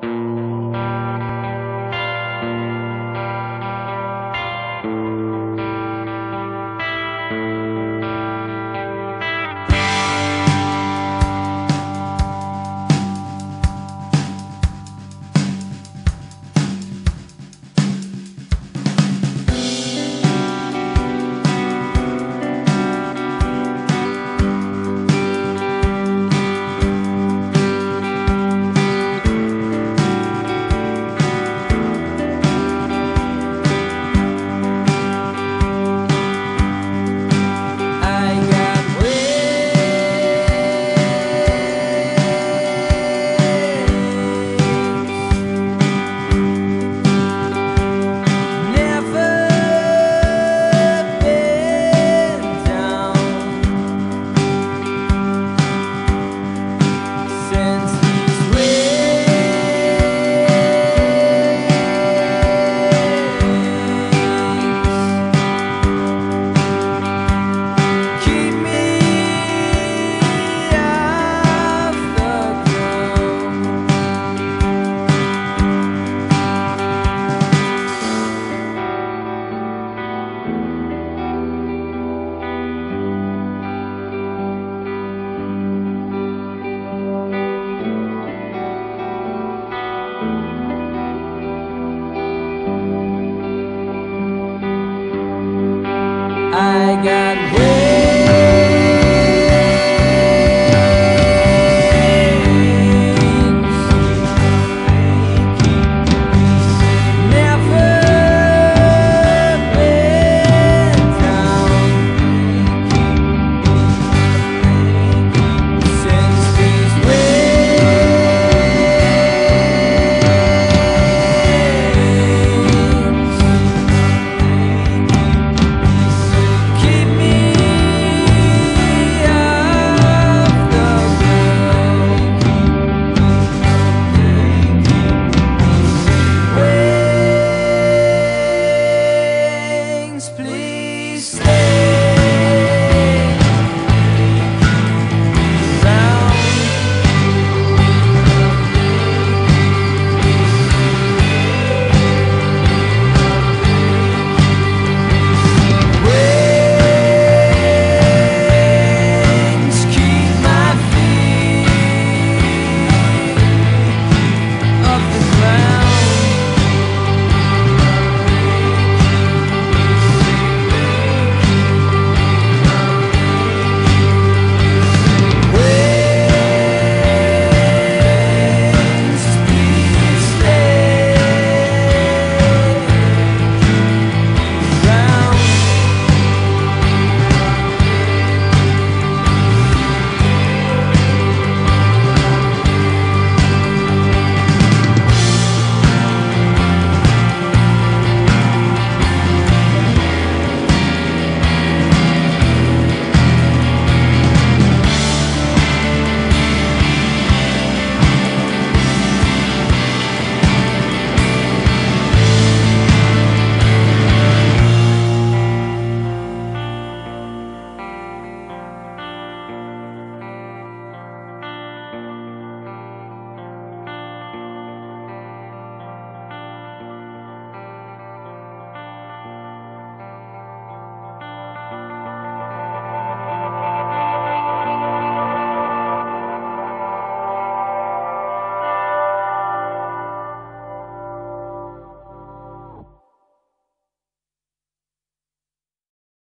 Bye. that way.